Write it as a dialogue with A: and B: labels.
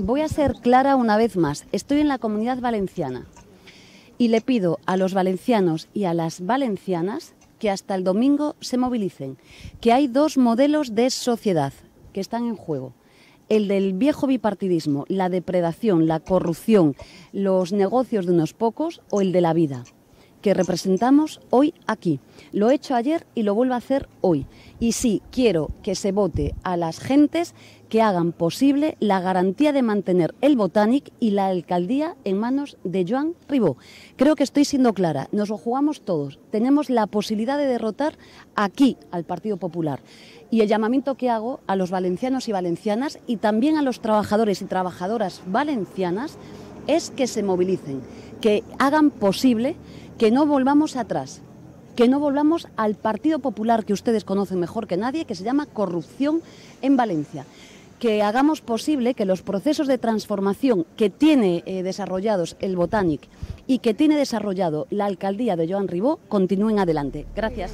A: voy a ser clara una vez más. Estoy en la comunidad valenciana y le pido a los valencianos y a las valencianas que hasta el domingo se movilicen, que hay dos modelos de sociedad que están en juego. El del viejo bipartidismo, la depredación, la corrupción, los negocios de unos pocos o el de la vida que representamos hoy aquí. Lo he hecho ayer y lo vuelvo a hacer hoy. Y sí, quiero que se vote a las gentes que hagan posible la garantía de mantener el Botanic y la alcaldía en manos de Joan Ribó. Creo que estoy siendo clara, nos lo jugamos todos. Tenemos la posibilidad de derrotar aquí al Partido Popular. Y el llamamiento que hago a los valencianos y valencianas y también a los trabajadores y trabajadoras valencianas es que se movilicen, que hagan posible que no volvamos atrás, que no volvamos al Partido Popular que ustedes conocen mejor que nadie, que se llama corrupción en Valencia que hagamos posible que los procesos de transformación que tiene eh, desarrollados el Botanic y que tiene desarrollado la alcaldía de Joan Ribó continúen adelante. Gracias.